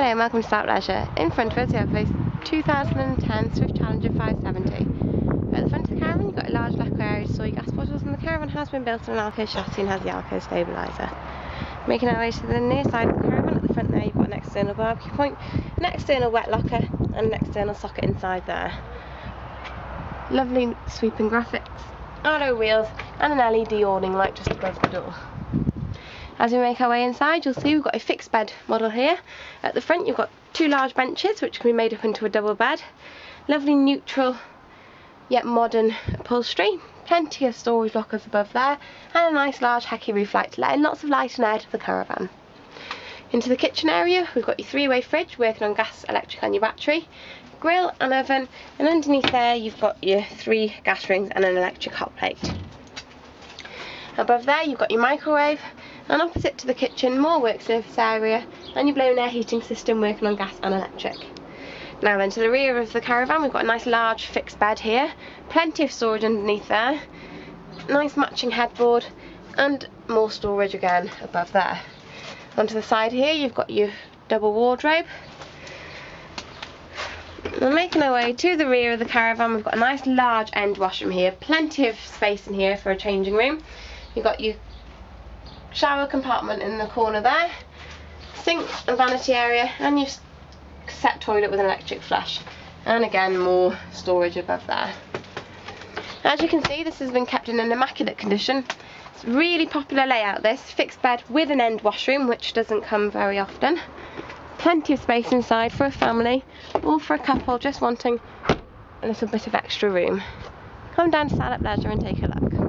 Hello and welcome to Salop Leisure. In front of us we have a 2010 Swift Challenger 570. At the front of the caravan you've got a large locker area to store your gas bottles and the caravan has been built on an AL-KO chassis and has the AL-KO stabiliser. Making our way to the near side of the caravan, at the front there you've got an external barbecue point, an external wet locker and an external socket inside there. Lovely sweeping graphics, alloy wheels and an LED awning light just above the door. As we make our way inside, you'll see we've got a fixed bed model here. At the front, you've got two large benches, which can be made up into a double bed. Lovely neutral, yet modern upholstery. Plenty of storage lockers above there, and a nice large Heki roof light to let in lots of light and air to the caravan. Into the kitchen area, we've got your three-way fridge working on gas, electric and your battery, grill and oven, and underneath there you've got your three gas rings and an electric hot plate. Above there you've got your microwave, and opposite to the kitchen more work surface area and your blown air heating system working on gas and electric. Now then to the rear of the caravan we've got a nice large fixed bed here, plenty of storage underneath there, nice matching headboard and more storage again above there. Onto the side here you've got your double wardrobe. We're making our way to the rear of the caravan. We've got a nice large end washroom here, plenty of space in here for a changing room. You've got your shower compartment in the corner there, sink and vanity area, and your set toilet with an electric flush. And again, more storage above there. As you can see, this has been kept in an immaculate condition. It's really popular layout this, fixed bed with an end washroom, which doesn't come very often. Plenty of space inside for a family, or for a couple just wanting a little bit of extra room. Come down to Salop Leisure and take a look.